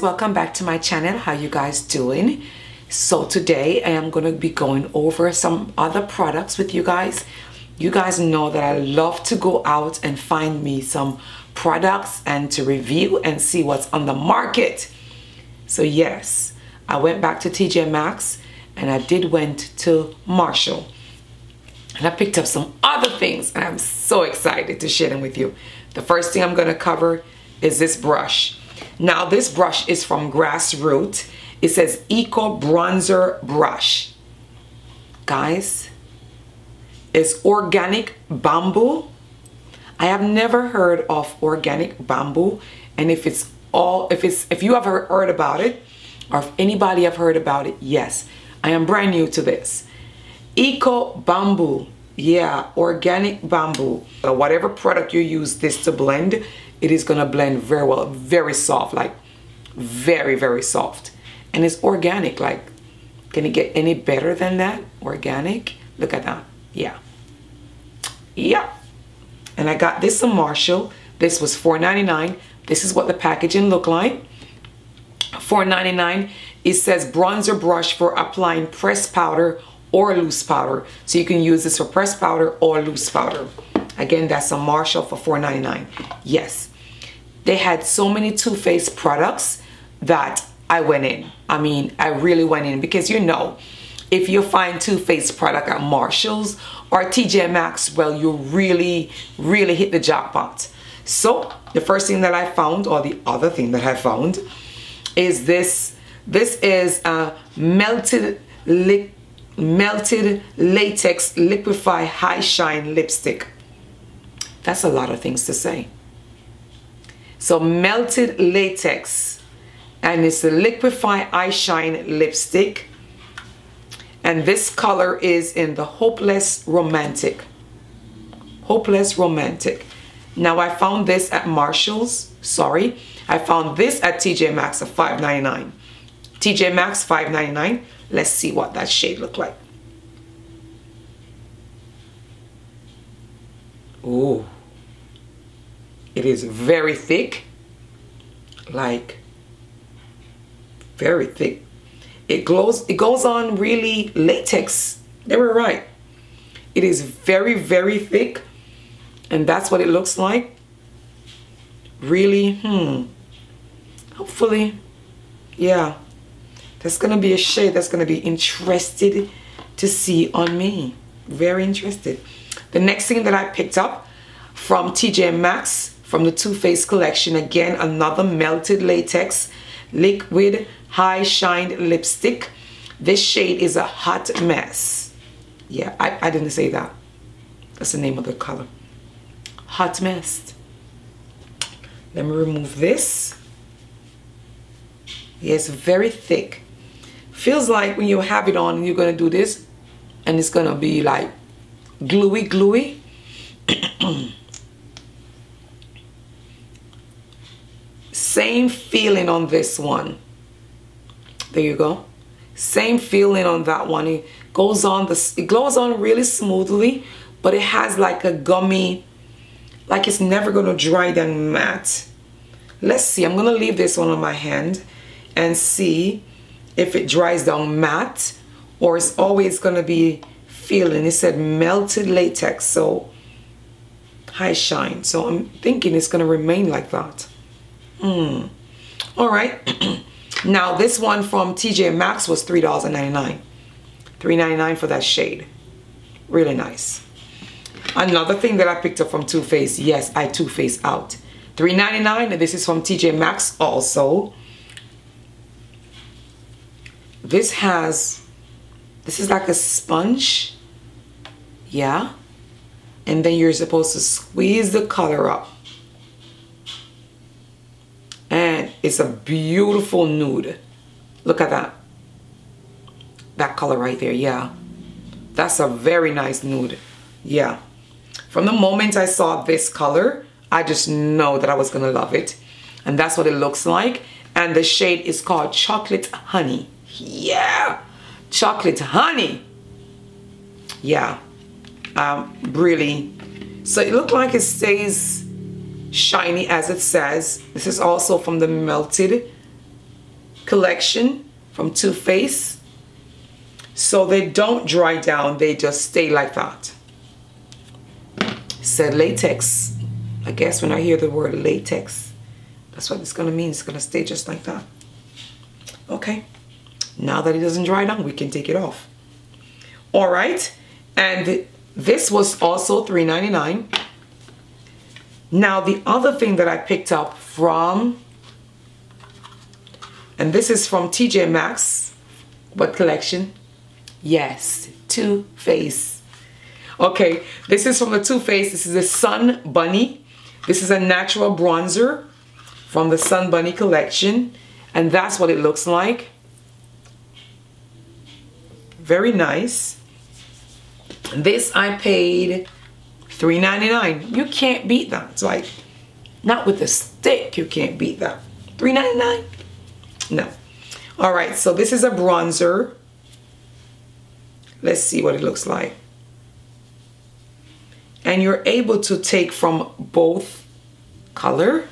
welcome back to my channel. How you guys doing? So today i am going to be going over some other products with you guys. You guys know that i love to go out and find me some products and to review and see what's on the market. So yes i went back to tj maxx and i did went to marshall. And i picked up some other things and i'm so excited to share them with you. The first thing i'm going to cover is this brush now this brush is from Grassroot. It says Eco Bronzer Brush. Guys, it's organic bamboo. I have never heard of organic bamboo. And if it's all, if it's, if you have heard about it, or if anybody have heard about it, yes, I am brand new to this. Eco Bamboo. Yeah, organic bamboo. So whatever product you use this to blend, it is gonna blend very well, very soft, like very, very soft. And it's organic, like, can it get any better than that? Organic, look at that, yeah. Yeah. And I got this from Marshall. This was $4.99. This is what the packaging look like. $4.99. It says bronzer brush for applying pressed powder or loose powder. So you can use this for pressed powder or loose powder. Again, that's a Marshall for $4.99. Yes, they had so many Too Faced products that I went in. I mean, I really went in because you know, if you find Too Faced product at Marshall's or TJ Maxx, well, you really, really hit the jackpot. So the first thing that I found, or the other thing that I found, is this. This is a melted li melted latex liquify high shine lipstick. That's a lot of things to say. So melted latex. And it's a liquify eye shine lipstick. And this color is in the hopeless romantic. Hopeless romantic. Now I found this at Marshall's. Sorry. I found this at TJ Maxx at $5.99 TJ Maxx $5.99 let's see what that shade look like. Ooh it is very thick, like very thick. It glows, it goes on really latex. They were right. It is very, very thick. And that's what it looks like. Really, hmm. Hopefully, yeah. That's gonna be a shade that's gonna be interested to see on me. Very interested. The next thing that I picked up from TJ Maxx from the Too Faced collection. Again, another melted latex liquid high shined lipstick. This shade is a hot mess. Yeah, I, I didn't say that. That's the name of the color. Hot mess. Let me remove this. It's very thick. Feels like when you have it on you're gonna do this and it's gonna be like gluey gluey. Same feeling on this one. There you go. Same feeling on that one. It goes on, the, it goes on really smoothly, but it has like a gummy, like it's never gonna dry down matte. Let's see, I'm gonna leave this one on my hand and see if it dries down matte or it's always gonna be feeling. It said melted latex, so high shine. So I'm thinking it's gonna remain like that. Mm. All right. now this one from TJ Maxx was $3.99. $3.99 for that shade. Really nice. Another thing that I picked up from Too Faced. Yes, I Too Faced out. $3.99 and this is from TJ Maxx also. This has, this is like a sponge. Yeah. And then you're supposed to squeeze the color up. It's a beautiful nude. Look at that. That color right there, yeah. That's a very nice nude. Yeah. From the moment I saw this color, I just know that I was gonna love it. And that's what it looks like. And the shade is called Chocolate Honey. Yeah. Chocolate Honey. Yeah. Um, really. So it looked like it stays shiny as it says. This is also from the melted collection from Too Faced. So they don't dry down, they just stay like that. Said latex. I guess when I hear the word latex, that's what it's gonna mean. It's gonna stay just like that. Okay, now that it doesn't dry down, we can take it off. All right, and this was also $3.99. Now the other thing that I picked up from, and this is from TJ Maxx, what collection? Yes, Too Faced. Okay, this is from the Too Faced. This is a Sun Bunny. This is a natural bronzer from the Sun Bunny collection. And that's what it looks like. Very nice. This I paid $3.99. You can't beat that. It's like, not with a stick, you can't beat that. $3.99? No. All right, so this is a bronzer. Let's see what it looks like. And you're able to take from both color.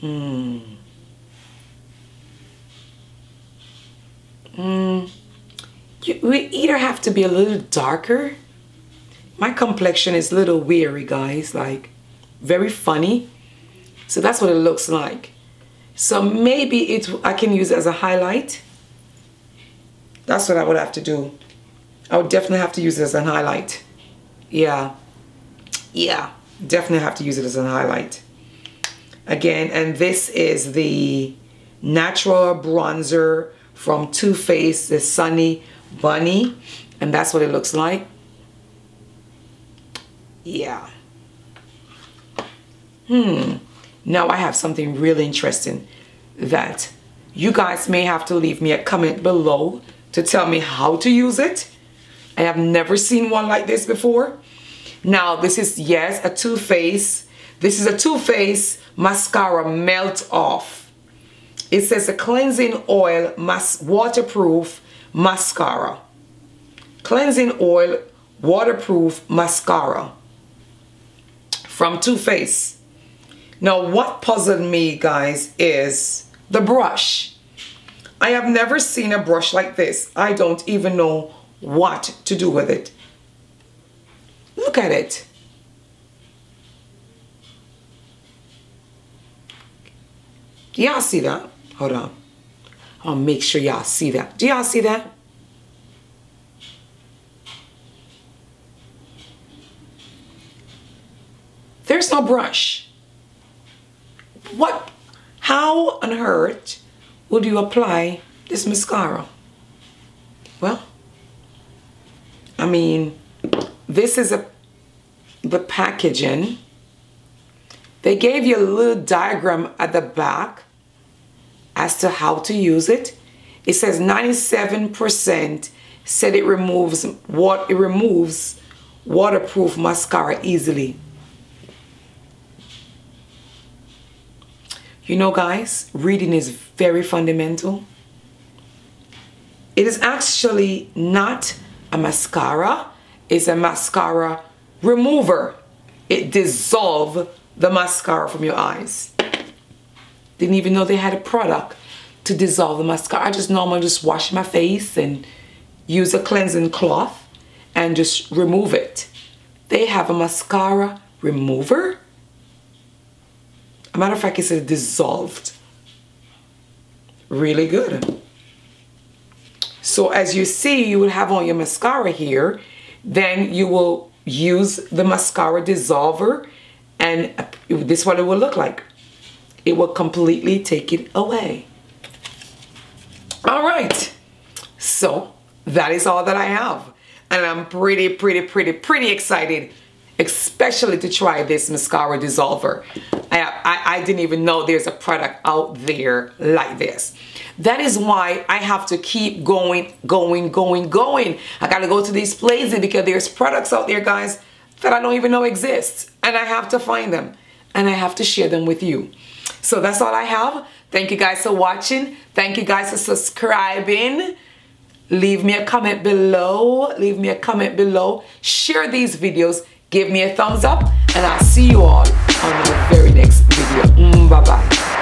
Hmm. Hmm. You, we either have to be a little darker. My complexion is a little weary, guys. Like, very funny. So that's what it looks like. So maybe it I can use it as a highlight. That's what I would have to do. I would definitely have to use it as a highlight. Yeah. Yeah. Definitely have to use it as a highlight. Again, and this is the Natural Bronzer from Too Faced, the Sunny Bunny. And that's what it looks like. Yeah. Hmm. Now I have something really interesting that you guys may have to leave me a comment below to tell me how to use it. I have never seen one like this before. Now this is, yes, a Too Faced. This is a Too Faced mascara melt off. It says a cleansing oil mas waterproof mascara. Cleansing oil waterproof mascara from Too Faced. Now what puzzled me guys is the brush. I have never seen a brush like this. I don't even know what to do with it. Look at it. Y'all see that? Hold on. I'll make sure y'all see that. Do y'all see that? There's no brush. What, how on earth would you apply this mascara? Well, I mean, this is a the packaging. They gave you a little diagram at the back as to how to use it. It says 97% said it removes what it removes waterproof mascara easily. You know guys, reading is very fundamental. It is actually not a mascara, it's a mascara remover. It dissolve the mascara from your eyes. Didn't even know they had a product to dissolve the mascara. I just normally just wash my face and use a cleansing cloth and just remove it. They have a mascara remover. A matter of fact, it's a dissolved. Really good. So as you see, you will have on your mascara here, then you will use the mascara dissolver and this is what it will look like it will completely take it away. All right, so that is all that I have. And I'm pretty, pretty, pretty, pretty excited, especially to try this mascara dissolver. I, I, I didn't even know there's a product out there like this. That is why I have to keep going, going, going, going. I gotta go to these places because there's products out there, guys, that I don't even know exist. And I have to find them. And I have to share them with you. So that's all I have. Thank you guys for watching. Thank you guys for subscribing. Leave me a comment below. Leave me a comment below. Share these videos. Give me a thumbs up. And I'll see you all on the very next video. Mm, Bye-bye.